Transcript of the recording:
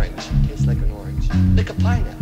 orange. Tastes like an orange. Lick a pineapple.